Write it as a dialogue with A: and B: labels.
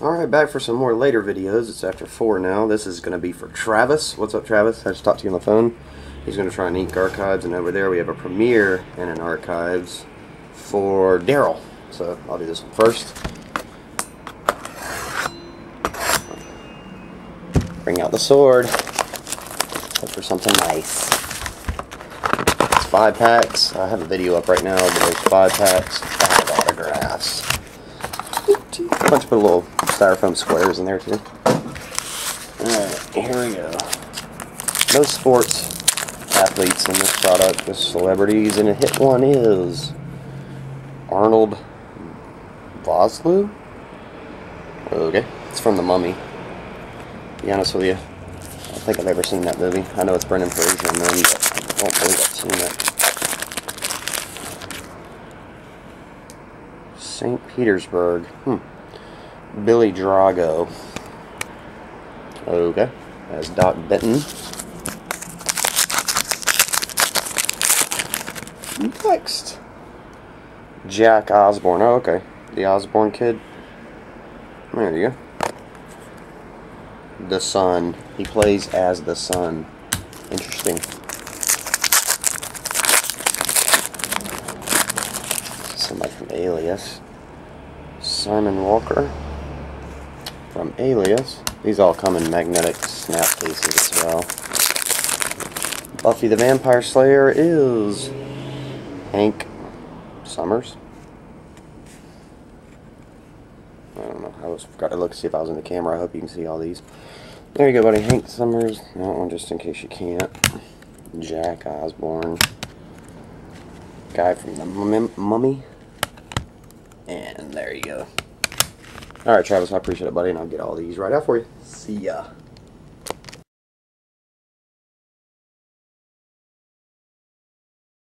A: Alright, back for some more later videos. It's after 4 now. This is going to be for Travis. What's up, Travis? I just talked to you on the phone. He's going to try an Ink Archives, and over there we have a Premiere and an Archives for Daryl. So I'll do this one first. Bring out the sword. Look for something nice. It's five packs. I have a video up right now, but there's five packs, five autographs. Bunch of little styrofoam squares in there too. Alright, here we go. No sports athletes in this product, just celebrities, and a hit one is Arnold Vosloo? Okay, it's from The Mummy. To be honest with you, I don't think I've ever seen that movie. I know it's Brendan Fraser and them, but I don't believe I've seen it. St. Petersburg. Hmm. Billy Drago. Okay. As Doc Benton. Next. Jack Osbourne. Oh, okay. The Osbourne kid. There you go. The Son. He plays as the Son. Interesting. Somebody from Alias. Simon Walker from Alias. These all come in magnetic snap cases as well. Buffy the Vampire Slayer is Hank Summers. I don't know. I was forgot to look see if I was in the camera. I hope you can see all these. There you go, buddy. Hank Summers. That one just in case you can't. Jack Osbourne. Guy from the Mummy. And there you go. Alright, Travis, I appreciate it, buddy, and I'll get all these right out for you. See ya.